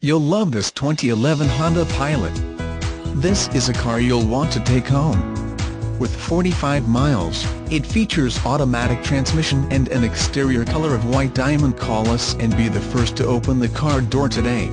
You'll love this 2011 Honda Pilot. This is a car you'll want to take home. With 45 miles, it features automatic transmission and an exterior color of white diamond. Call us and be the first to open the car door today.